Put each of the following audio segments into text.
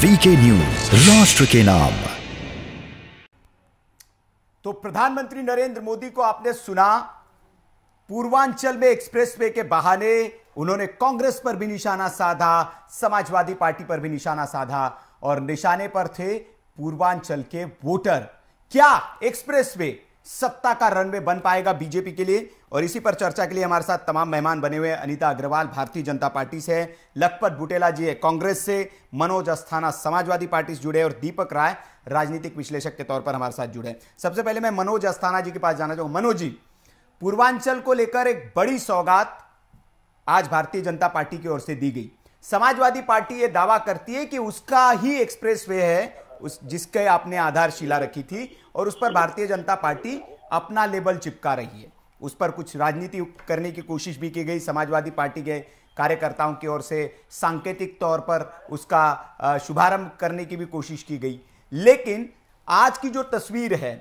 VK news राष्ट्र के नाम। तो प्रधानमंत्री नरेंद्र मोदी को आपने सुना, पूर्वांचल में एक्सप्रेसवे के बहाने उन्होंने कांग्रेस पर भी निशाना साधा, समाजवादी पार्टी पर भी निशाना साधा और निशाने पर थे पूर्वांचल के वोटर। क्या एक्सप्रेसवे सत्ता का रनवे बन पाएगा बीजेपी के लिए। और इसी पर चर्चा के लिए हमारे साथ तमाम मेहमान बने हुए अनीता अग्रवाल भारतीय जनता पार्टी से लखपत बुटेला जी है कांग्रेस से। मनोज अस्थाना समाजवादी पार्टी से जुड़े और दीपक राय राजनीतिक विश्लेषक के तौर पर हमारे साथ जुड़े सबसे पहले मैं मनोज अस्थाना जी के पास जाना चाहूँगा। मनोज जी, पूर्वांचल को लेकर एक बड़ी सौगात आज भारतीय जनता पार्टी की ओर से दी गई। समाजवादी पार्टी यह दावा करती है कि उसका ही एक्सप्रेस वे है उस जिसके आपने आधारशिला रखी थी और उस पर भारतीय जनता पार्टी अपना लेबल चिपका रही है। उस पर कुछ राजनीति करने की कोशिश भी की गई, समाजवादी पार्टी के कार्यकर्ताओं की ओर से सांकेतिक तौर पर उसका शुभारंभ करने की भी कोशिश की गई। लेकिन आज की जो तस्वीर है,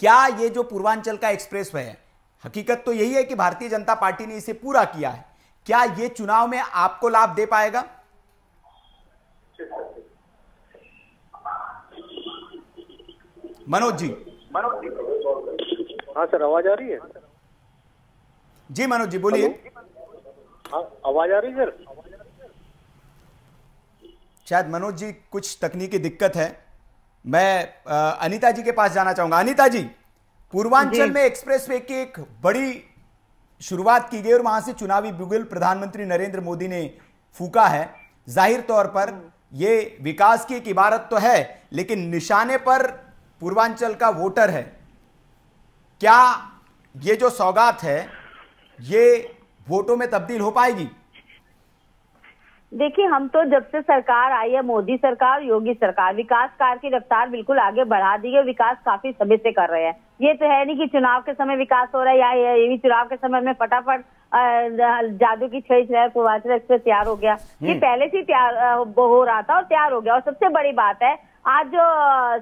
क्या ये जो पूर्वांचल का एक्सप्रेस वे है? हकीकत तो यही है कि भारतीय जनता पार्टी ने इसे पूरा किया है। क्या ये चुनाव में आपको लाभ दे पाएगा? मनोज जी। मनोज जी हाँ सर आवाज़ आ रही है? जी मनोज जी बोलिए। हाँ आवाज़ आ रही है सर? शायद मनोज जी कुछ तकनीकी दिक्कत है। मैं अनीता जी के पास जाना चाहूँगा। अनीता जी पूर्वांचल में एक्सप्रेसवे की एक बड़ी शुरुआत की गई और वहाँ से चुनावी बुगल प्रधानमंत्री नरेंद्र मोदी ने फूका है। ज़ाहिर तौर पर यह विकास की एक इबारत तो है लेकिन निशाने पर पूर्वांचल का वोटर है। क्या ये जो सौगात है ये वोटों में तब्दील हो पाएगी? देखिए हम तो जब से सरकार आई है मोदी सरकार योगी सरकार विकास कार्य की रफ्तार बिल्कुल आगे बढ़ा दी है विकास काफ़ी समय से कर रहे हैं। ये तो है नहीं कि चुनाव के समय विकास हो रहा है या ये भी चुनाव के समय में फटाफट जादू की छह पूर्वांचल एक्सप्रेस तैयार हो गया। ये हम्म। पहले से तैयार हो रहा था और तैयार हो गया। और सबसे बड़ी बात है आज जो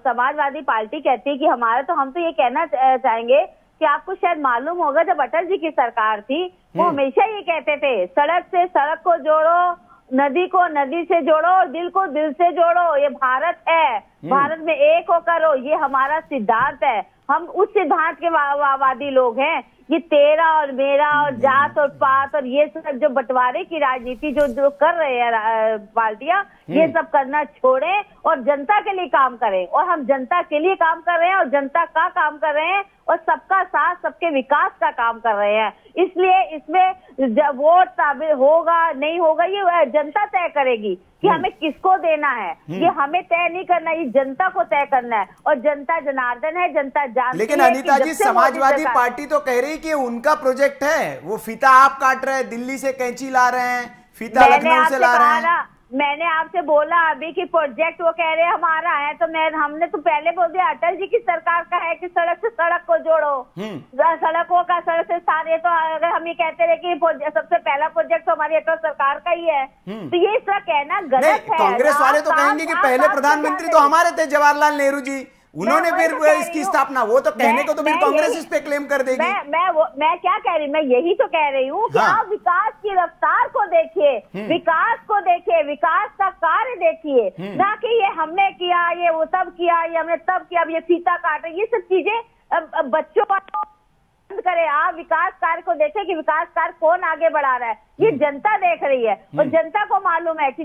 समाजवादी पार्टी कहती है कि हमारा तो हम तो ये कहना चाहेंगे कि आपको शायद मालूम होगा जब अटल जी की सरकार थी वो हम्म। हमेशा ये कहते थे सड़क से सड़क को जोड़ो नदी को नदी से जोड़ो और दिल को दिल से जोड़ो ये भारत है हम्म। भारत में एक होकर हो ये हमारा सिद्धांत है हम उस सिद्धांत के वा, वादी लोग हैं ये तेरा और मेरा और जात और पात और ये सब जो बंटवारे की राजनीति जो जो कर रहे हैं पार्टियाँ ये हम्म। सब करना छोड़े और जनता के लिए काम करें और हम जनता के लिए काम कर रहे हैं और जनता का काम कर रहे हैं और सबका साथ सबके विकास का काम कर रहे हैं इसलिए इसमें वोट साबित होगा नहीं होगा ये जनता तय करेगी कि हम्म। हमें किसको देना है हम्म। ये हमें तय नहीं करना ये जनता को तय करना है और जनता जनार्दन है जनता जान लेकिन अनिता जी समाजवादी पार्टी तो कह रही कि उनका प्रोजेक्ट है वो फीता आप काट रहे हैं दिल्ली से कैंची ला रहे हैं फीता लखनऊ से ला रहे हैं मैंने आपसे बोला अभी कि प्रोजेक्ट वो कह रहे हैं हमारा है तो मैं हमने तो पहले बोल दिया अटल जी की सरकार का है कि सड़क से सड़क को जोड़ो। हम्म। सड़कों का सड़क से सारे तो अगर हम ये कहते रहे कि सबसे पहला प्रोजेक्ट तो हमारी अटल सरकार का ही है। हम्म। तो ये इस तरह कहना गलत है। कांग्रेस वाले तो कहेंगे कि पहले प्रधानमंत्री तो हमारे थे जवाहरलाल नेहरू जी। उन्होंने फिर इसकी स्थापना वो तो कहने को तो फिर कांग्रेस इस पे क्लेम कर देगी मैं मैं वो मैं क्या कह रही मैं यही तो कह रही हूँ हाँ। आप विकास की रफ्तार को देखिए हम्म। विकास को देखिए विकास का कार्य देखिए हम्म। ना कि ये हमने किया ये वो तब किया ये हमने तब किया अब ये फीता रही ये सब चीज़ें बच्चों बंद करे आप विकास कार्य को देखें कि विकास कार्य कौन आगे बढ़ा रहा है। ये हम्म। जनता देख रही है और जनता को मालूम है कि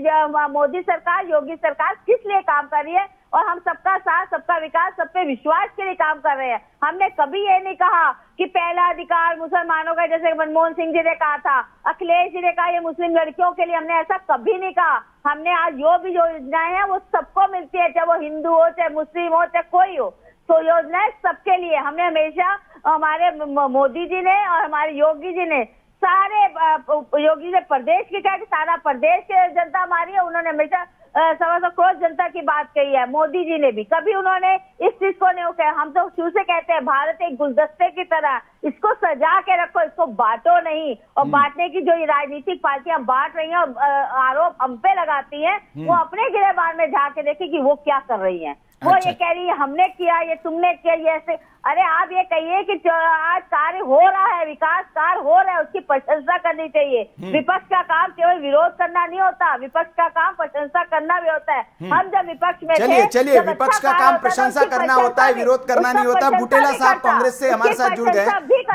मोदी सरकार योगी सरकार किस लिए काम कर रही है और हम सबका साथ सबका विकास सब पे विश्वास के लिए काम कर रहे हैं। हमने कभी ये नहीं कहा कि पहला अधिकार मुसलमानों का जैसे मनमोहन सिंह जी ने कहा था अखिलेश जी ने कहा ये मुस्लिम लड़कियों के लिए। हमने ऐसा कभी नहीं कहा। हमने आज जो भी योजनाएँ हैं वो सबको मिलती है चाहे वो हिंदू हो चाहे मुस्लिम हो चाहे कोई हो। तो योजनाएँ सबके लिए हमने हमेशा हमारे मोदी जी ने और हमारे योगी जी ने सारे योगी ने प्रदेश के कहा कि सारा प्रदेश के जनता हमारी है। उन्होंने हमेशा सवा सौ करोड़ जनता की बात कही है। मोदी जी ने भी। कभी उन्होंने इस चीज़ को नहीं कहा। हम तो शुरू से कहते हैं भारत एक गुलदस्ते की तरह। इसको सजा के रखो इसको बांटो नहीं। और हम्म। बांटने की जो राजनीतिक पार्टियाँ बांट रही हैं और आरोप हम पे लगाती हैं वो हम्म। अपने गिरेबान में जाके देखे कि वो क्या कर रही हैं। वो ये कह रही है हमने किया ये तुमने किया ये ऐसे अरे आप ये कहिए कि जो आज कार्य हो रहा है विकास कार्य हो रहा है उसकी प्रशंसा करनी चाहिए। हम्म। विपक्ष का काम केवल विरोध करना नहीं होता विपक्ष का काम प्रशंसा करना भी होता है। हम जब विपक्ष में हम्म। चलिए चलिए अच्छा विपक्ष का काम प्रशंसा करना होता है विरोध करना नहीं होता बुटेला साहब कांग्रेस से हमारे साथ जुड़ गए।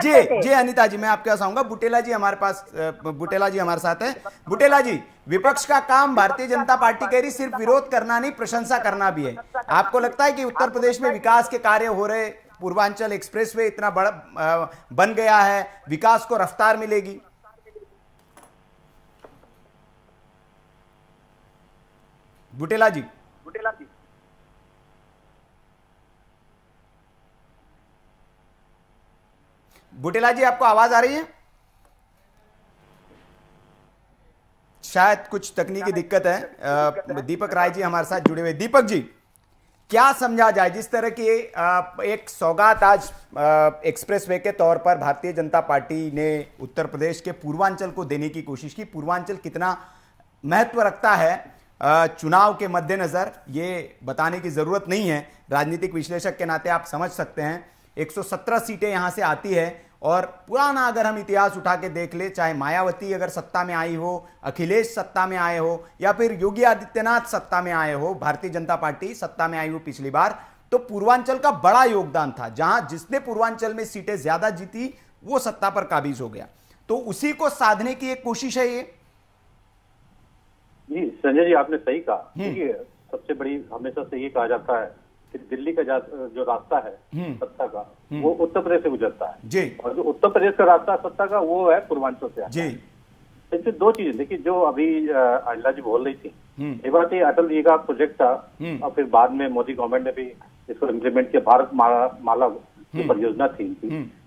जी जी अनिता जी मैं आपके पास आऊँगा बुटेला जी हमारे पास बुटेला जी हमारे साथ है। बुटेला जी विपक्ष का काम भारतीय जनता पार्टी कह रही सिर्फ़ विरोध करना नहीं प्रशंसा करना भी है। आपको लगता है कि उत्तर प्रदेश में विकास के कार्य हो रहे पूर्वांचल एक्सप्रेसवे इतना बड़ा बन गया है विकास को रफ्तार मिलेगी। बुटेला जी। बुटेला जी। बुटेला जी आपको आवाज़ आ रही है? शायद कुछ तकनीकी दिक्कत है। दीपक राय जी हमारे साथ जुड़े हुए दीपक जी। क्या समझा जाए? जिस तरह की एक सौगात आज एक्सप्रेसवे के तौर पर भारतीय जनता पार्टी ने उत्तर प्रदेश के पूर्वांचल को देने की कोशिश की। पूर्वांचल कितना महत्व रखता है चुनाव के मद्देनजर, ये बताने की ज़रूरत नहीं है। राजनीतिक विश्लेषक के नाते आप समझ सकते हैं 117 सीटें यहाँ से आती है और पुराना अगर हम इतिहास उठा के देख ले चाहे मायावती अगर सत्ता में आई हो अखिलेश सत्ता में आए हो या फिर योगी आदित्यनाथ सत्ता में आए हो भारतीय जनता पार्टी सत्ता में आई हो पिछली बार तो पूर्वांचल का बड़ा योगदान था। जहाँ जिसने पूर्वांचल में सीटें ज़्यादा जीती वो सत्ता पर काबिज हो गया। तो उसी को साधने की एक कोशिश है ये। जी संजय जी आपने सही कहा। सबसे बड़ी हमेशा से ये कहा जाता है दिल्ली का जो रास्ता है सत्ता का वो उत्तर प्रदेश से गुजरता है। जी। और जो उत्तर प्रदेश का रास्ता सत्ता का वो है पूर्वांचल से आता जी। इसमें दो चीज़ें देखिए जो अभी अ, अनिला जी बोल रही थी। हम्म। एक बात ये अटल जी का प्रोजेक्ट था हम्म। और फिर बाद में मोदी गवर्नमेंट ने भी इसको इम्प्लीमेंट किया भारत माला माला की परियोजना थी।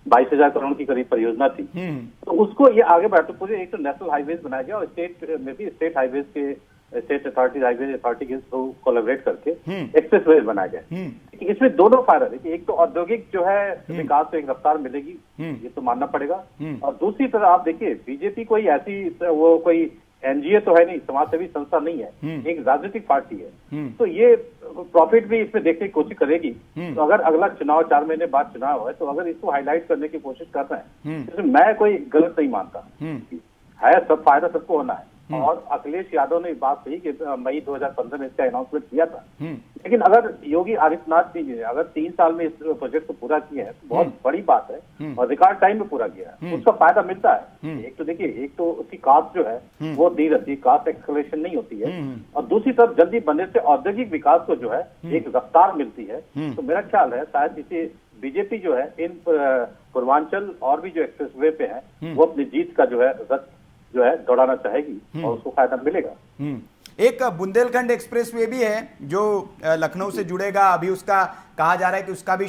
बाईस हज़ार करोड़ की करीब परियोजना थी। हम्म। तो उसको ये आगे बढ़ाते पूरे एक तो नेशनल हाईवेज बनाया गया और स्टेट में भी स्टेट हाईवेज के स्टेट अथॉरिटी हाईवेज अथॉरिटी के थ्रू कोलेबरेट करके हम्म। एक्सप्रेस वे बनाया गया हम्म इसमें दोनों फ़ायदा देखिए एक तो औद्योगिक जो है विकास को एक रफ्तार मिलेगी हम्म। ये तो मानना पड़ेगा हम्म। और दूसरी तरफ़ आप देखिए बीजेपी कोई ऐसी वो कोई एनजीओ तो है नहीं समाज सेवी संस्था नहीं है हम्म। एक राजनीतिक पार्टी है हम्म। तो ये प्रॉफिट भी इसमें देखने की कोशिश करेगी हम्म। तो अगर अगला चुनाव चार महीने बाद चुनाव है तो अगर इसको हाईलाइट करने की कोशिश कर रहे हैं हम्म। तो मैं कोई गलत नहीं मानता हम्म है सब फ़ायदा सबको होना है और अखिलेश यादव ने बात कही कि मई 2015 में इसका अनाउंसमेंट किया था। हम्म। लेकिन अगर योगी आदित्यनाथ जी ने अगर तीन साल में इस प्रोजेक्ट को पूरा किया है तो बहुत बड़ी बात है और रिकॉर्ड टाइम में पूरा किया है। उसका फ़ायदा मिलता है। एक तो देखिए एक तो उसकी कास्ट जो है वो दी रहती है। कास्ट एक्सकलेशन नहीं होती है। और दूसरी तरफ़ जल्दी बनने से औद्योगिक विकास को जो है एक रफ्तार मिलती है। तो मेरा ख्याल है शायद इसे बीजेपी जो है इन पूर्वांचल और भी जो एक्सप्रेस वे पे है वो अपनी जीत का जो है रथ जो है दौड़ाना चाहेगी और उसको फ़ायदा मिलेगा। हम्म। एक बुंदेलखंड एक्सप्रेसवे भी है जो लखनऊ से जुड़ेगा। अभी उसका कहा जा रहा है कि उसका भी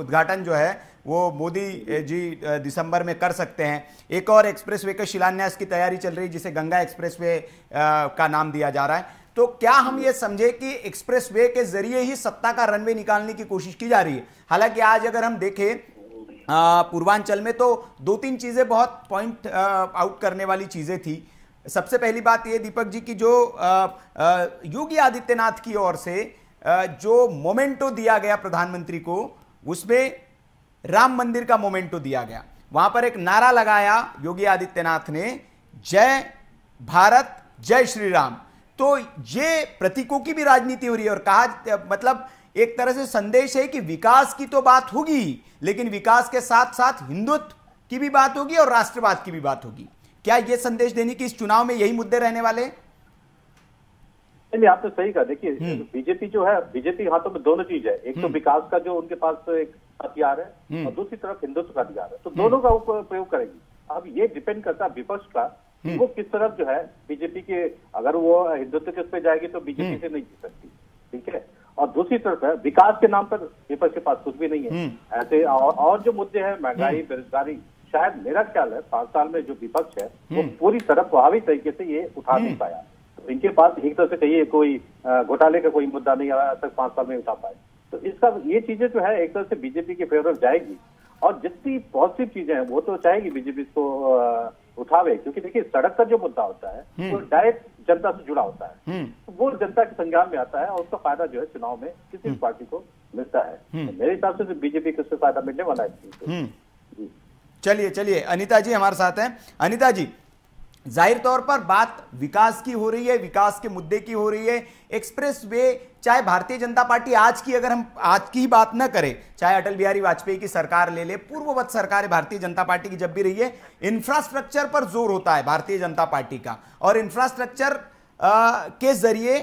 उद्घाटन जो है वो मोदी जी दिसंबर में कर सकते हैं। एक और एक्सप्रेसवे के शिलान्यास की तैयारी चल रही है जिसे गंगा एक्सप्रेसवे अ, का नाम दिया जा रहा है। तो क्या हम ये समझे कि एक्सप्रेसवे के ज़रिए ही सत्ता का रनवे निकालने की कोशिश की जा रही है? हालाँकि आज अगर हम देखें पूर्वांचल में तो दो तीन चीज़ें बहुत पॉइंट आउट करने वाली चीज़ें थी। सबसे पहली बात ये, दीपक जी, की जो योगी आदित्यनाथ की ओर से जो मोमेंटो दिया गया प्रधानमंत्री को, उसमें राम मंदिर का मोमेंटो दिया गया। वहाँ पर एक नारा लगाया योगी आदित्यनाथ ने, जय भारत, जय श्री राम तो ये प्रतीकों की भी राजनीति हो रही है और कहा मतलब एक तरह से संदेश है कि विकास की तो बात होगी लेकिन विकास के साथ साथ हिंदुत्व की भी बात होगी और राष्ट्रवाद की भी बात होगी। क्या यह संदेश देने की इस चुनाव में यही मुद्दे रहने वाले? नहीं आपने सही कहा। देखिए बीजेपी जो है बीजेपी हाथों में दोनों चीज़ है। एक तो विकास का जो उनके पास एक हथियार है और दूसरी तरफ़ हिंदुत्व का हथियार है। तो दोनों का प्रयोग करेगी। अब ये डिपेंड करता है विपक्ष का वो किस तरफ़ जो है बीजेपी के अगर वो हिंदुत्व के उस पर जाएगी तो बीजेपी से नहीं जीत सकती। ठीक है? और दूसरी तरफ़ है विकास के नाम पर विपक्ष के पास कुछ भी नहीं है। ऐसे और, और जो मुद्दे हैं महँगाई बेरोजगारी शायद मेरा ख्याल है पाँच साल में जो विपक्ष है वो पूरी तरह प्रभावी तरीके से ये उठा नहीं पाया। तो इनके पास एक तरह से कहिए कोई घोटाले का कोई मुद्दा नहीं आया तक पाँच साल में उठा पाए। तो इसका ये चीज़ें जो है एक तरह से बीजेपी के फेवर जाएगी। और जितनी पॉजिटिव चीज़ें हैं वो तो चाहेगी बीजेपी इसको उठावे क्योंकि देखिए सड़क का जो मुद्दा होता है वो डायरेक्ट जनता से जुड़ा होता है। तो वो जनता के संज्ञान में आता है और उसका फ़ायदा जो है चुनाव में किसी भी पार्टी को मिलता है। तो मेरे हिसाब से तो बीजेपी को उससे फ़ायदा मिलने वाला है। चलिए चलिए अनिता जी हमारे साथ हैं। अनिता जी ज़ाहिर तौर पर बात विकास की हो रही है, विकास के मुद्दे की हो रही है। एक्सप्रेस वे चाहे भारतीय जनता पार्टी आज की अगर हम, आज की ही बात न करें, चाहे अटल बिहारी वाजपेयी की सरकार ले ले, पूर्ववत सरकार भारतीय जनता पार्टी की जब भी रही है इंफ्रास्ट्रक्चर पर ज़ोर होता है भारतीय जनता पार्टी का। और इंफ्रास्ट्रक्चर के ज़रिए,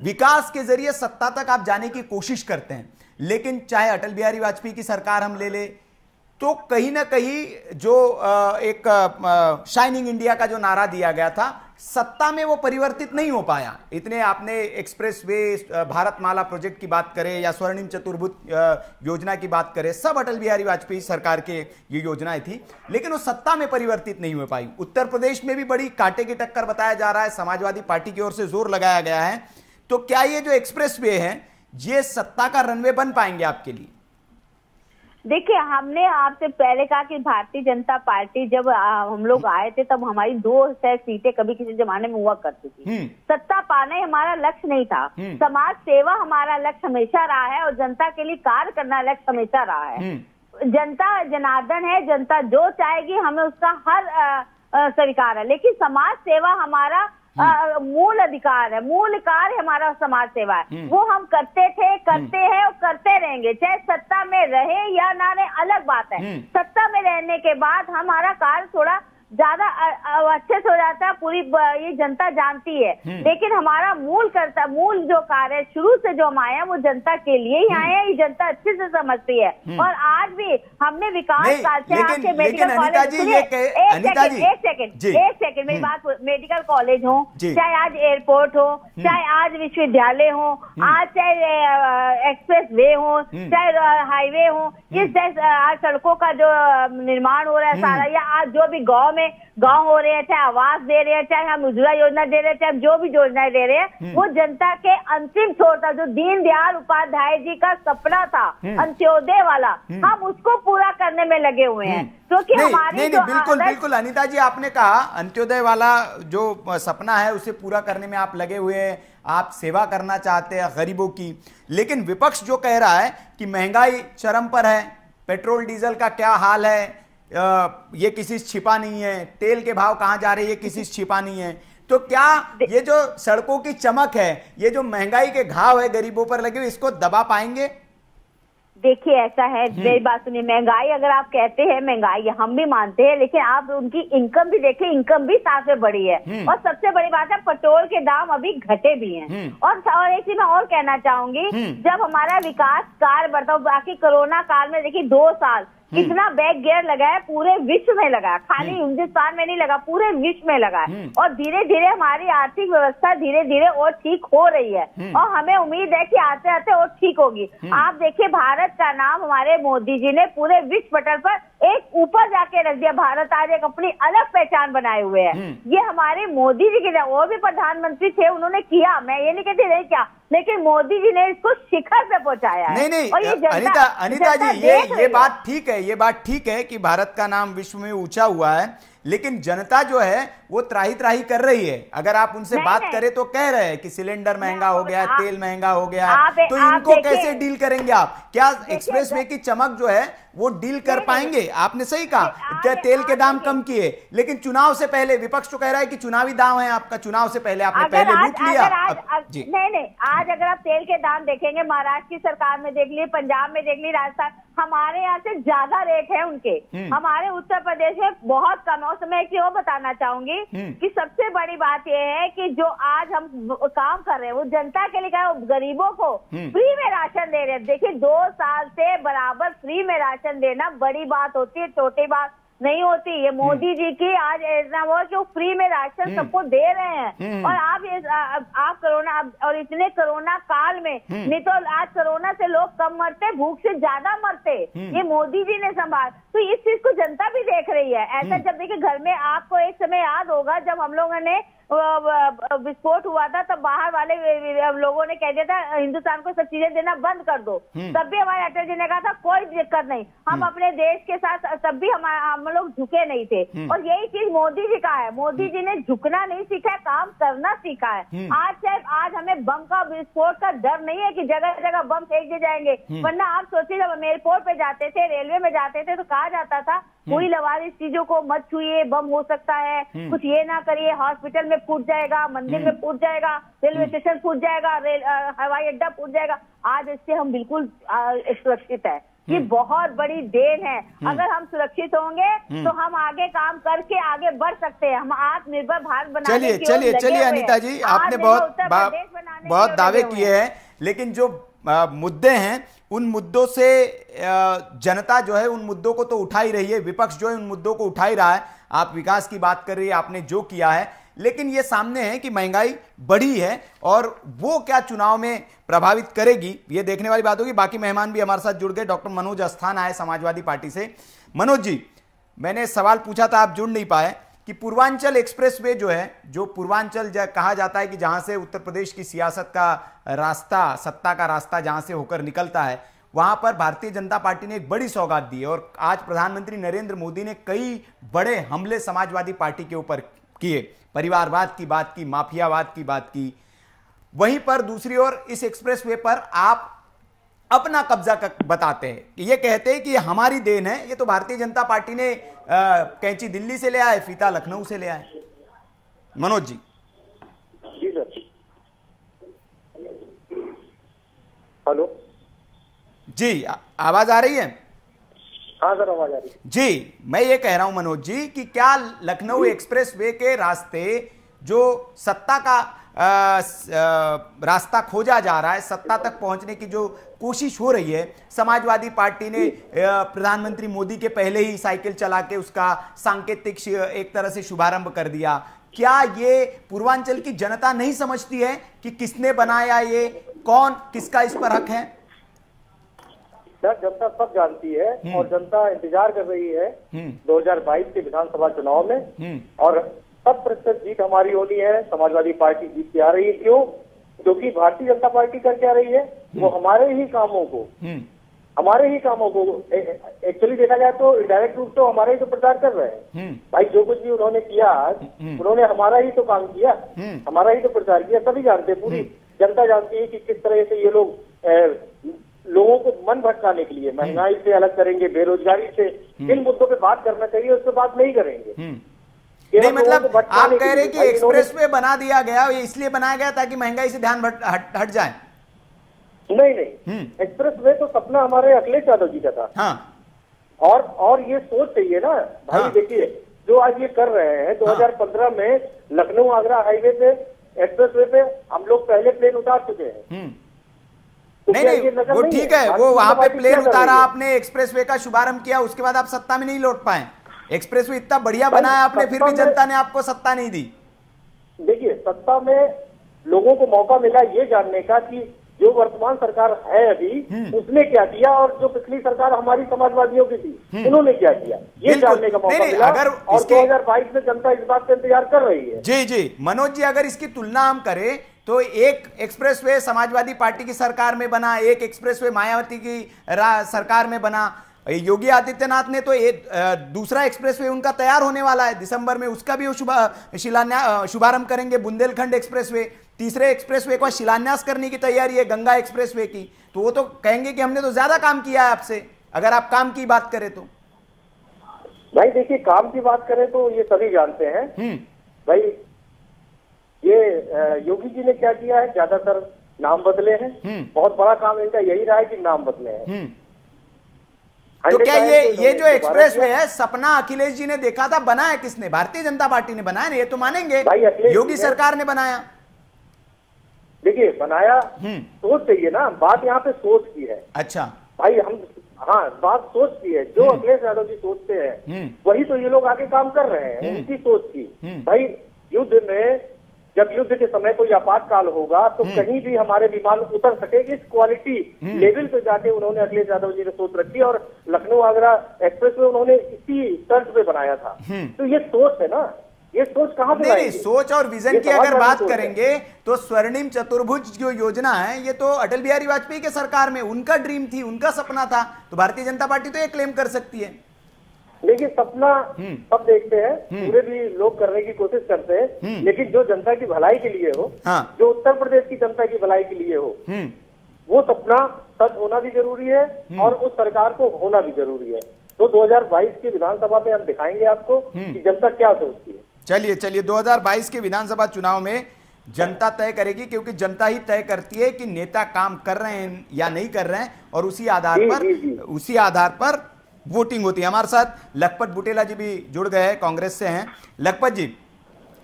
विकास के ज़रिए सत्ता तक आप जाने की कोशिश करते हैं। लेकिन चाहे अटल बिहारी वाजपेयी की सरकार हम ले ले तो कहीं ना कहीं जो एक शाइनिंग इंडिया का जो नारा दिया गया था सत्ता में वो परिवर्तित नहीं हो पाया। इतने आपने express way Bharatmala project की बात करें या स्वर्णिम चतुर्भुज अ, योजना की बात करें सब अटल बिहारी वाजपेयी सरकार के ये योजनाएँ थी लेकिन वो सत्ता में परिवर्तित नहीं हो पाई। उत्तर प्रदेश में भी बड़ी कांटे की टक्कर बताया जा रहा है समाजवादी पार्टी की ओर से ज़ोर लगाया गया है। तो क्या ये जो एक्सप्रेस वे है ये सत्ता का रनवे बन पाएँगे आपके लिए? देखिए हमने आपसे पहले कहा कि भारतीय जनता पार्टी जब आ, हम लोग आए थे तब हमारी दो सौ सीटें कभी किसी जमाने में हुआ करती थी। हम्म। सत्ता पाना ही हमारा लक्ष्य नहीं था। हम्म। समाज सेवा हमारा लक्ष्य हमेशा रहा है और जनता के लिए कार्य करना लक्ष्य हमेशा रहा है। हम्म। जनता जनार्दन है जनता जो चाहेगी हमें उसका हर स्वीकार है। लेकिन समाज सेवा हमारा अ, मूल अधिकार है मूल कार्य हमारा समाज सेवा है। वो हम करते थे करते हैं और करते रहेंगे चाहे सत्ता में रहे या ना रहे अलग बात है। हम्म। सत्ता में रहने के बाद हमारा कार्य थोड़ा ज़्यादा अच्छे से हो जाता है पूरी ये जनता जानती है। लेकिन हमारा मूल करता मूल जो कार्य है शुरू से जो हम आए हैं वो जनता के लिए ही आए हैं ये जनता अच्छे से समझती है। और आज भी हमने विकास लेकिन- आपके मेडिकल कॉलेज एक सेकंड एक सेकंड एक सेकंड मेरी बात मेडिकल कॉलेज हो चाहे आज एयरपोर्ट हो चाहे आज विश्वविद्यालय हो आज चाहे एक्सप्रेस वे हो चाहे हाईवे हो इस जैसे आज सड़कों का जो निर्माण हो रहा है सारा या आज जो भी गाँव में गाँव हो रहे हैं चाहे आवास दे रहे हैं चाहे हम उज्ज्वला योजना दे रहे हैं चाहे हम जो भी योजनाएँ दे रहे हैं वो जनता के अंतिम छोर था जो दीन दयाल उपाध्याय जी का सपना था अंत्योदय वाला हम उसको पूरा करने में लगे हुए हैं। क्योंकि नहीं, हमारी नहीं, जो नहीं, बिल्कुल बिल्कुल अनिता जी आपने कहा अंत्योदय वाला जो सपना है उसे पूरा करने में आप लगे हुए हैं आप सेवा करना चाहते हैं गरीबों की। लेकिन विपक्ष जो कह रहा है कि महँगाई चरम पर है पेट्रोल डीजल का क्या हाल है ये किसी से छिपा नहीं है। तेल के भाव कहाँ जा रहे हैं? ये किसी से छिपा नहीं है। तो क्या ये जो सड़कों की चमक है ये जो महँगाई के घाव है गरीबों पर लगे हुए इसको दबा पाएँगे? देखिए ऐसा है। मेरी बात सुनिए महँगाई अगर आप कहते हैं महँगाई हम भी मानते हैं लेकिन आप उनकी इनकम भी देखिए इनकम भी साथ में बढ़ी है। और सबसे बड़ी बात है पेट्रोल के दाम अभी घटे भी हैं। और और एक चीज़ मैं और कहना चाहूँगी जब हमारा विकास कार्य बढ़ता बाकी कोरोना काल में देखिए दो साल कितना बैक गियर लगा है पूरे विश्व में लगा। खाली हिंदुस्तान में नहीं लगा पूरे विश्व में लगा। है और धीरे धीरे हमारी आर्थिक व्यवस्था धीरे धीरे और ठीक हो रही है। और हमें उम्मीद है कि आते आते और ठीक होगी। आप देखिए भारत का नाम हमारे मोदी जी ने पूरे विश्व पटल पर एक ऊपर जाके रख दिया। भारत आज एक अपनी अलग पहचान बनाए हुए है। ये हमारे मोदी जी के और भी प्रधानमंत्री थे उन्होंने किया। मैं ये नहीं कहती नहीं क्या लेकिन मोदी जी ने इसको शिखर पे पहुँचाया है। नहीं नहीं और ये जनता- अनिता अनिता जी ये ये बात ठीक है। ये बात ठीक है कि भारत का नाम विश्व में ऊँचा हुआ है लेकिन जनता जो है वो त्राही त्राही कर रही है। अगर आप उनसे नहीं, बात। करें तो कह रहे हैं कि सिलेंडर महँगा हो गया है तेल महँगा हो गया है तो इनको कैसे डील करेंगे आप? क्या एक्सप्रेस वे की चमक जो है वो डील कर पाएँगे। आपने सही कहा तेल के दाम कम किए लेकिन चुनाव से पहले विपक्ष तो कह रहा है कि चुनावी दाम है आपका चुनाव से पहले आपने पहले आज लूट लिया। आज अब- अब- जी। नहीं नहीं आज अगर आप तेल के दाम देखेंगे महाराष्ट्र की सरकार में देख ली पंजाब में देख ली राजस्थान हमारे यहाँ से ज़्यादा रेट है उनके। हम्म। हमारे उत्तर प्रदेश में बहुत कम है। मैं एक और बताना चाहूँगी हम्म। कि सबसे बड़ी बात यह है कि जो आज हम काम कर रहे हैं वो जनता के लिए गरीबों को हम्म। फ्री में राशन दे रहे हैं। देखिए दो साल से बराबर फ्री में राशन देना बड़ी बात होती है छोटी बात नहीं होती। ये मोदी जी की आज ऐसा हुआ कि वो फ्री में राशन सबको दे रहे हैं। हम्म। और आप ये आप, कोरोना और इतने कोरोना काल में नहीं तो आज कोरोना से लोग कम मरते भूख से ज़्यादा मरते। ये मोदी जी ने संभाल। तो इस चीज़ को जनता भी देख रही है। ऐसा जब देखिए घर में आपको एक समय याद होगा जब हम लोगों ने विस्फोट हुआ था तब बाहर वाले लोगों ने कह दिया था हिंदुस्तान को सब चीज़ें देना बंद कर दो। तब भी हमारे अटल जी ने कहा था कोई दिक्कत नहीं। हम अपने देश के साथ तब भी हम हम लोग झुके नहीं थे। और यही चीज़ मोदी जी का है। मोदी जी ने झुकना नहीं सीखा है काम करना सीखा है। आज से आज हमें बम का विस्फोट का डर नहीं है की जगह जगह बम फेंक दिए जाएँगे। वरना आप सोचिए जब हम एयरपोर्ट पे जाते थे रेलवे में जाते थे तो कहा जाता था कोई लवार इस चीज़ों को मत छुइए बम हो सकता है। कुछ ये ना करिए हॉस्पिटल में फूट जाएगा मंदिर में फूट जाएगा रेलवे स्टेशन फूट जाएगा रेल हवाई अड्डा फूट जाएगा। आज इससे हम बिल्कुल सुरक्षित है। ये बहुत बड़ी देन है। अगर हम सुरक्षित होंगे तो हम आगे काम करके आगे बढ़ सकते हैं। हम आत्मनिर्भर भारत बनाने चलिए चलिए चलिए अनिता जी आपने बहुत बहुत दावे किए हैं। लेकिन जो मुद्दे हैं उन मुद्दों से जनता जो है उन मुद्दों को तो उठा ही रही है, विपक्ष जो है उन मुद्दों को उठा ही रहा है। आप विकास की बात कर रही है, आपने जो किया है, लेकिन ये सामने है कि महँगाई बढ़ी है और वो क्या चुनाव में प्रभावित करेगी, ये देखने वाली बात होगी। बाकी मेहमान भी हमारे साथ जुड़ गए, डॉक्टर मनोज अस्थान आए समाजवादी पार्टी से। मनोज जी, मैंने सवाल पूछा था, आप जुड़ नहीं पाए। कि पूर्वांचल एक्सप्रेसवे जो है जो पूर्वांचल जा, कहा जाता है कि जहाँ से उत्तर प्रदेश की सियासत का रास्ता सत्ता का रास्ता जहाँ से होकर निकलता है वहाँ पर भारतीय जनता पार्टी ने एक बड़ी सौगात दी है और आज प्रधानमंत्री नरेंद्र मोदी ने कई बड़े हमले समाजवादी पार्टी के ऊपर किए। परिवारवाद की बात की माफियावाद की बात की। वहीं पर दूसरी ओर इस एक्सप्रेसवे पर आप अपना कब्जा बताते हैं। कि ये कहते हैं कि ये हमारी देन है ये तो भारतीय जनता पार्टी ने कैंची दिल्ली से ले आए फीता लखनऊ से ले आए। मनोज जी। जी सर। हेलो। जी आ, आवाज़ आ रही है? हाँ सर आवाज़ आ रही है। जी मैं ये कह रहा हूँ मनोज जी कि क्या लखनऊ एक्सप्रेस वे के रास्ते जो सत्ता का रास्ता खोजा जा रहा है सत्ता तक पहुँचने की जो कोशिश हो रही है समाजवादी पार्टी ने प्रधानमंत्री मोदी के पहले ही साइकिल चला के उसका सांकेतिक एक तरह से शुभारंभ कर दिया। क्या ये पूर्वांचल की जनता नहीं समझती है कि किसने बनाया ये कौन किसका इस पर हक है? सर जनता सब जानती है और जनता इंतज़ार कर रही है हम्म। 2022 के विधानसभा चुनाव में हम्म। और सब प्रतिशत जीत हमारी होनी है समाजवादी पार्टी जीत के आ रही है। क्यों? क्योंकि भारतीय जनता पार्टी कर क्या रही है वो हमारे ही कामों को हम्म। हमारे ही कामों को एक्चुअली देखा जाए तो डायरेक्ट रूप तो हमारे ही तो प्रचार कर रहे हैं। हम्म। भाई जो कुछ भी उन्होंने किया आज उन्होंने हमारा ही तो काम किया हम्म। हमारा ही तो प्रचार किया सभी जानते हैं पूरी जनता जानती है कि किस तरह से ये लोग लोगों को मन भटकाने के लिए महँगाई से अलग करेंगे बेरोजगारी से किन मुद्दों पे बात करना चाहिए उस पर बात नहीं करेंगे। हम्म। नहीं मतलब भटकाने आप कह रहे। कि एक्सप्रेस वे बना दिया गया ये इसलिए बनाया गया ताकि महँगाई से ध्यान हट, हट जाए। नहीं नहीं। हम्म। एक्सप्रेस वे तो सपना हमारे अखिलेश यादव जी का था। हाँ। और और ये सोच चाहिए ना भाई हाँ। देखिए जो आज ये कर रहे हैं 2015 में लखनऊ आगरा हाईवे पे एक्सप्रेस वे पे हम लोग पहले प्लेन उतार चुके हैं। हम्म। तो नहीं नहीं वो ठीक है? वो वहाँ पे प्लेन उतारा आपने एक्सप्रेस वे का शुभारंभ किया उसके बाद आप सत्ता में नहीं लौट पाए। एक्सप्रेस वे इतना बढ़िया बनाया आपने फिर भी जनता ने आपको सत्ता नहीं दी। देखिए सत्ता में लोगों को मौका मिला ये जानने का कि जो वर्तमान सरकार है अभी हम्म। उसने क्या किया और जो पिछली सरकार हमारी समाजवादियों की थी उन्होंने क्या किया? ये जानने का मौका मिला अगर और दो हज़ार बाईस में जनता इस बात का इंतज़ार कर रही है। जी जी। मनोज जी अगर इसकी तुलना हम करें तो एक एक्सप्रेसवे समाजवादी पार्टी की सरकार में बना एक एक्सप्रेसवे मायावती की सरकार में बना। योगी आदित्यनाथ ने तो अ, दूसरा एक्सप्रेसवे उनका तैयार होने वाला है दिसंबर में। उसका भी वो शुभा- शिलान्या शुभारंभ करेंगे बुंदेलखंड एक्सप्रेसवे। तीसरे एक्सप्रेसवे का शिलान्यास करने की तैयारी है गंगा एक्सप्रेसवे की। तो वो तो कहेंगे कि हमने तो ज़्यादा काम किया है आपसे अगर आप काम की बात करें तो। भाई देखिए काम की बात करें तो ये सभी जानते हैं। हम्म। भाई ये योगी जी ने क्या किया है? ज़्यादातर नाम बदले हैं। हम्म। बहुत बड़ा काम इनका यही रहा है कि नाम बदले हैं। हम्म। तो क्या ये ये जो एक्सप्रेस वे है सपना अखिलेश जी ने देखा था बनाया किसने? भारतीय जनता पार्टी ने बनाया ये तो मानेंगे। योगी सरकार ने बनाया। देखिए बनाया हम्म। सोच चाहिए ना बात यहाँ पे सोच की है। अच्छा। भाई हम हाँ बात सोच की है। जो अखिलेश यादव जी सोचते हैं हम्म। वही तो ये लोग आगे काम कर रहे हैं हम्म। उनकी सोच की। हम्म। भाई युद्ध में जब युद्ध के समय कोई आपातकाल होगा तो कहीं भी हमारे विमान उतर सके इस क्वालिटी लेवल पे जाके उन्होंने अखिलेश यादव जी ने सोच रखी और लखनऊ आगरा एक्सप्रेस वे उन्होंने इसी तर्ज पे बनाया था। हम्म। तो ये सोच है ना? ये सोच कहाँ नहीं नहीं सोच और विजन की अगर बात करेंगे तो स्वर्णिम चतुर्भुज जो योजना है ये तो अटल बिहारी वाजपेयी के सरकार में उनका ड्रीम थी उनका सपना था तो भारतीय जनता पार्टी तो ये क्लेम कर सकती है। देखिए सपना हम्म। सब देखते हैं पूरे भी लोग करने की कोशिश करते हैं लेकिन जो जनता की भलाई के लिए हो हाँ। जो उत्तर प्रदेश की जनता की भलाई के लिए हो हम्म। वो सपना सच होना भी ज़रूरी है और उस सरकार को होना भी ज़रूरी है। तो 2022 की विधानसभा में हम दिखाएँगे आपको कि जनता क्या सोचती है। चलिए चलिए 2022 के विधानसभा चुनाव में जनता तय करेगी क्योंकि जनता ही तय करती है कि नेता काम कर रहे हैं या नहीं कर रहे हैं और उसी आधार पर। उसी आधार पर वोटिंग होती है। हमारे साथ लखपत बुटेला जी भी जुड़ गए हैं, कांग्रेस से हैं। लखपत जी,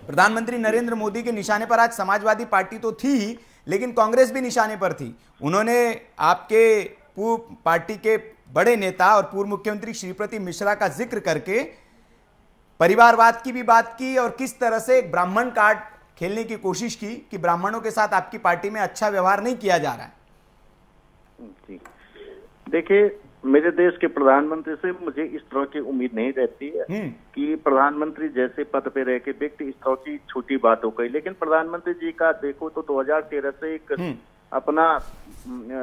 प्रधानमंत्री नरेंद्र मोदी के निशाने पर आज समाजवादी पार्टी तो थी ही, लेकिन कांग्रेस भी निशाने पर थी। उन्होंने आपके पूर्व पार्टी के बड़े नेता और पूर्व मुख्यमंत्री श्रीपति मिश्रा का ज़िक्र करके परिवारवाद की भी बात की और किस तरह से ब्राह्मण कार्ड खेलने की कोशिश की कि ब्राह्मणों के साथ आपकी पार्टी में अच्छा व्यवहार नहीं किया जा रहा है। देखिए मेरे देश के प्रधानमंत्री से मुझे इस तरह की उम्मीद नहीं रहती है हम्म। कि प्रधानमंत्री जैसे पद पे रह के व्यक्ति इस तरह की छोटी बात हो गई लेकिन प्रधानमंत्री जी का देखो तो 2013 से एक हम्म। अपना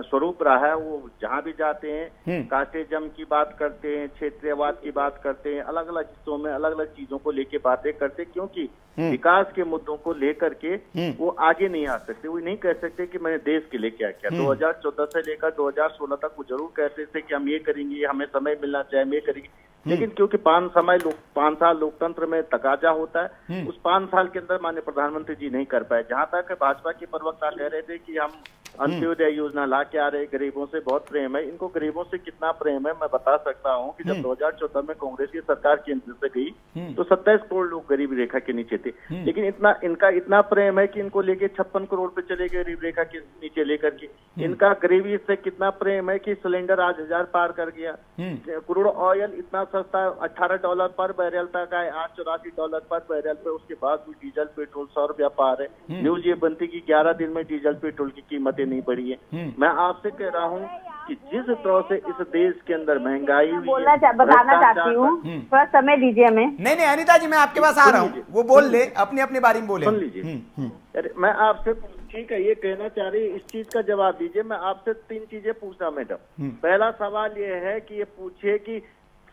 स्वरूप रहा है वो जहाँ भी जाते हैं हम्म। कास्टिज्म की बात करते हैं क्षेत्रीयवाद की बात करते हैं अलग अलग हिस्सों में अलग अलग चीज़ों को लेके बातें करते क्योंकि विकास के मुद्दों को लेकर के वो आगे नहीं आ सकते। वो नहीं कह सकते कि मैंने देश के लिए क्या किया। 2014 से लेकर 2016 तक वो ज़रूर कहते थे कि हम ये करेंगे हमें समय मिलना चाहिए हम ये करेंगे। लेकिन क्योंकि पाँच समय लोक पाँच साल लोकतंत्र में तकाजा होता है उस पाँच साल के अंदर माननीय प्रधानमंत्री जी नहीं कर पाए। जहाँ तक भाजपा के प्रवक्ता कह रहे थे कि हम अंत्योदय योजना ला के आ रहे गरीबों से बहुत प्रेम है। इनको गरीबों से कितना प्रेम है मैं बता सकता हूँ कि जब 2014 में कांग्रेस की सरकार केंद्र से गई तो 27 करोड़ लोग गरीबी रेखा के नीचे थे। लेकिन इतना इनका इतना प्रेम है कि इनको लेके छप्पन करोड़ पे चले गए गरीब रेखा के नीचे लेकर के। इनका गरीबी से कितना प्रेम है कि सिलेंडर आज हज़ार पार कर गया। क्रूड ऑयल इतना सस्ता अठारह डॉलर पर बैरल तक आए आज चौरासी डॉलर पर बैरल पे उसके बाद भी डीजल पेट्रोल सौ रुपया पार है। न्यूज़ ये बनती की ग्यारह दिन में डीजल पेट्रोल की कीमतें नहीं बढ़ी है। मैं आपसे कह रहा हूँ कि जिस तरह से इस देश के अंदर महँगाई हुई बोलना चा, बताना चाहती हूँ। थोड़ा समय दीजिए हमें। नहीं नहीं अनिता जी मैं आपके पास आ रहा हूँ। वो बोल ले अपने अपने बारे में बोले। सुन लीजिए। अरे मैं आपसे ठीक है ये कहना चाह रही इस चीज़ का जवाब दीजिए। मैं आपसे तीन चीज़ें पूछना मैडम। पहला सवाल ये है कि ये पूछिए कि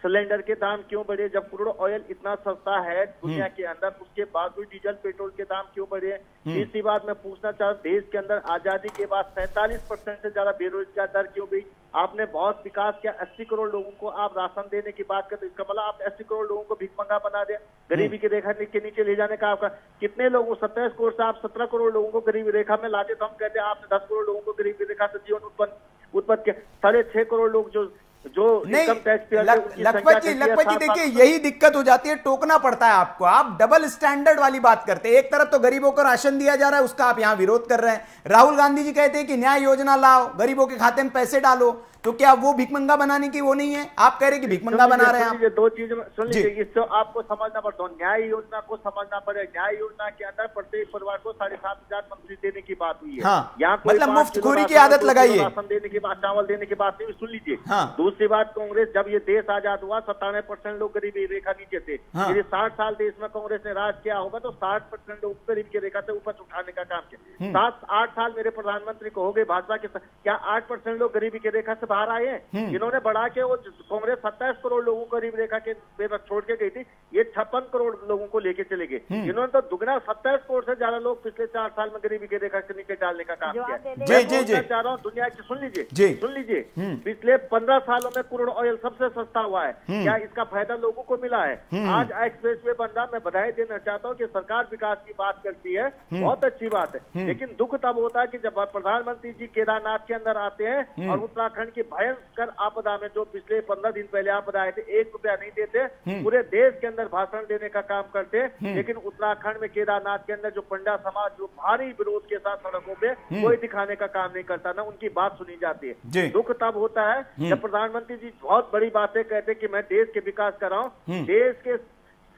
सिलेंडर के दाम क्यों बढ़े? जब क्रूड ऑयल इतना सस्ता है दुनिया के अंदर उसके बाद भी डीजल पेट्रोल के दाम क्यों बढ़े? तीसरी बात मैं पूछना चाहूँ देश के अंदर आज़ादी के बाद सैंतालीस परसेंट से ज़्यादा बेरोजगार दर क्यों गई आपने बहुत विकास किया अस्सी करोड़ लोगों को आप राशन देने की बात करते इसका मतलब आप अस्सी करोड़ लोगों को भिकमंगा बना दिया गरीबी की रेखा के नीचे ले जाने का आपका कितने लोगों सत्ताईस करोड़ से आप सत्रह करोड़ लोगों को गरीबी रेखा में लाते तो हम कहते हैं आपने दस करोड़ लोगों को गरीबी रेखा से जीवन उत्पन्न उत्पन्न किया। साढ़े छह करोड़ लोग जो जो नहीं लखपत जी लखपत जी देखिए यही दिक्कत हो जाती है टोकना पड़ता है आपको। आप डबल स्टैंडर्ड वाली बात करते हैं। एक तरफ़ तो गरीबों को राशन दिया जा रहा है उसका आप यहाँ विरोध कर रहे हैं। राहुल गांधी जी कहते हैं कि न्याय योजना लाओ गरीबों के खाते में पैसे डालो। तो क्या वो भिकमंगा बनाने की वो नहीं है। आप कह रहे कि भिकमंगा बना रहे हैं आप। दो चीज़ सुन लीजिए इसको आपको समझना पड़ता है न्याय योजना को समझना पड़ेगा। न्याय योजना के अंदर प्रत्येक परिवार को साढ़े सात हज़ार मंथली देने की बात हुई है। हाँ, यहाँ मतलब मुफ्तखोरी की आदत लगाई है। राशन देने की बात चावल देने की बात नहीं सुन लीजिए। हाँ। दूसरी बात कांग्रेस जब ये देश आज़ाद हुआ सत्तानवे परसेंट लोग गरीबी रेखा नीचे थे। हाँ। यदि साठ साल देश में कांग्रेस ने राज किया होगा तो साठ परसेंट लोग गरीब की रेखा से ऊपर उठाने का काम किया। सात आठ साल मेरे प्रधानमंत्री को हो गए भाजपा के क्या आठ परसेंट लोग गरीबी की रेखा से बाहर आए हैं। इन्होंने बढ़ा के वो कांग्रेस सत्ताईस करोड़ लोगों को गरीब रेखा के छोड़ के गई थी ये छप्पन करोड़ लोगों को लेके चले गए। इन्होंने तो दुगना सत्ताईस करोड़ से ज़्यादा लोग पिछले चार साल में गरीबी की रेखा के नीचे डालने का काम किया। दे। दे। जी, जी, जी। चाह रहा हूँ दुनिया की सुन लीजिए सुन लीजिए। पिछले पंद्रह सालों में क्रूड ऑयल सबसे सस्ता हुआ है। क्या इसका फ़ायदा लोगों को मिला है? आज एक्सप्रेस वे बन रहा मैं बधाई देना चाहता हूँ की सरकार विकास की बात करती है। बहुत अच्छी बात है। लेकिन दुख तब होता है की जब प्रधानमंत्री जी केदारनाथ के अंदर आते हैं और उत्तराखंड की भयंकर आपदा में जो पिछले पंद्रह दिन पहले आपदा आए थे एक रुपया नहीं देते पूरे देश के अंदर भाषण देने का काम करते लेकिन उत्तराखंड में केदारनाथ के अंदर जो पंडा समाज जो भारी विरोध के साथ सड़कों पे कोई दिखाने का काम नहीं करता ना उनकी बात सुनी जाती है। दुख तब होता है जब प्रधानमंत्री जी बहुत बड़ी बातें कहते हैं कि मैं देश के विकास कर रहा हूँ देश के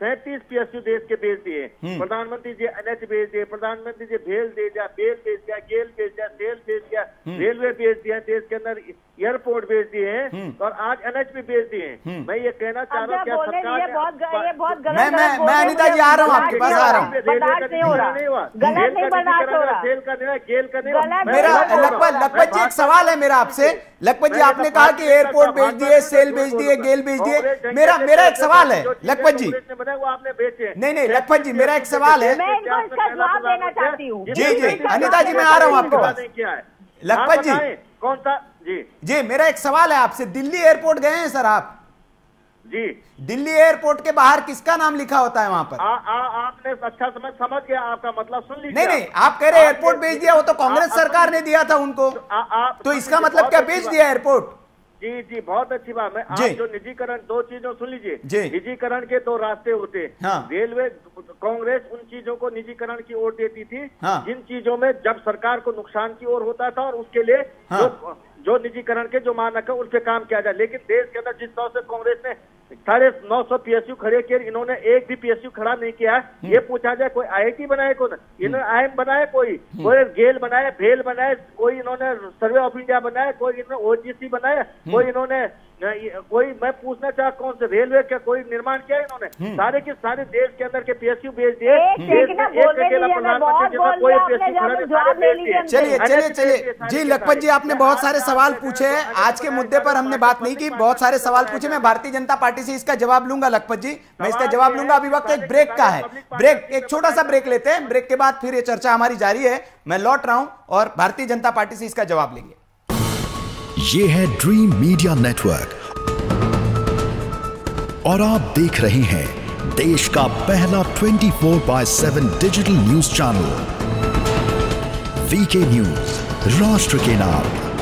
सैंतीस पीएसयू देश के बेच दिए। प्रधानमंत्री जी एनएच बेच दिए प्रधानमंत्री जी भेल दे दिया बेल बेच दिया गेल बेच दिया सेल बेच दिया रेलवे बेच दिया देश के अंदर एयरपोर्ट बेच दिए हैं और आज एनएच भी बेच दिए हैं। मैं ये कहना चाह रहा हूँ क्या सरकार ये बहुत ये बहुत गलत मैं- मैं- मैं अनिता जी आ रहा हूँ, आपके पास हो आ रहा, हूँ। बर्दाश्त नहीं हो रहा। गलत नहीं बर्दाश्त हो रहा। जेल का जेल मेरा लखपत लखपत जी एक सवाल है मेरा आपसे। लखपत जी आपने कहा कि एयरपोर्ट बेच पार्टी दिए सेल बेच दिए गेल बेच दिए। मेरा मेरा एक सवाल है लखपत जी। कांग्रेस ने वो आपने बेचे नहीं, नहीं, लखपत जी, मेरा एक सवाल है। मैं इनको इसका जवाब देना चाहती हूँ। जी, जी, अनिता जी, मैं आ रहा हूँ आपके पास। नहीं किया है। लखपत जी। कौन सा जी। जी मेरा एक सवाल है आपसे। दिल्ली एयरपोर्ट गए हैं सर आप? जी। दिल्ली एयरपोर्ट के बाहर किसका नाम लिखा होता है वहाँ पर? आ, आ, आपने अच्छा समझ समझ गया आपका मतलब सुन लीजिए। नहीं नहीं आप। कह रहे एयरपोर्ट बेच दिया वो तो कांग्रेस सरकार ने दिया था उनको। आ, आप तो इसका मतलब क्या बेच दिया एयरपोर्ट? जी जी बहुत अच्छी बात। है आप जो निजीकरण दो चीज़ों सुन लीजिए। निजीकरण के दो रास्ते होते हैं। हाँ। रेलवे कांग्रेस उन चीज़ों को निजीकरण की ओर देती थी हाँ। जिन चीज़ों में जब सरकार को नुकसान की ओर होता था और उसके लिए हाँ। जो जो निजीकरण के, जो मानक है उनसे पर काम किया जाए। लेकिन देश के अंदर जिस तरह से कांग्रेस ने साढ़े नौ सौ पीएसयू खड़े किए इन्होंने एक भी पीएसयू खड़ा नहीं किया। ये पूछा जाए कोई आईआईटी बनाए कौन? इन्होंने आईएम बनाए कोई? कोई गेल बनाए भेल बनाए कोई इन्होंने सर्वे ऑफ़ इंडिया बनाए कोई इन्होंने ओजीसी बनाए कोई इन्होंने कोई मैं पूछना चाह कौन से रेलवे का कोई निर्माण किया इन्होंने? सारे के सारे देश के अंदर के पीएसयू भेज दिए। चलिए चलिए चलिए जी लखपत जी आपने बहुत सारे सवाल पूछे। हैं आज के मुद्दे पर हमने बात नहीं की बहुत सारे सवाल पूछे मैं भारतीय जनता पार्टी से इसका जवाब लूँगा लखपत जी। मैं इसका जवाब लूँगा अभी वक्त एक ब्रेक का है। ब्रेक एक छोटा सा ब्रेक लेते हैं ब्रेक के बाद फिर ये चर्चा हमारी जारी है। मैं लौट रहा हूँ और भारतीय जनता पार्टी से इसका जवाब लेंगे। ये है ड्रीम मीडिया नेटवर्क और आप देख रहे हैं देश का पहला 24 four by seven digital news channel VK news राष्ट्र के नाम।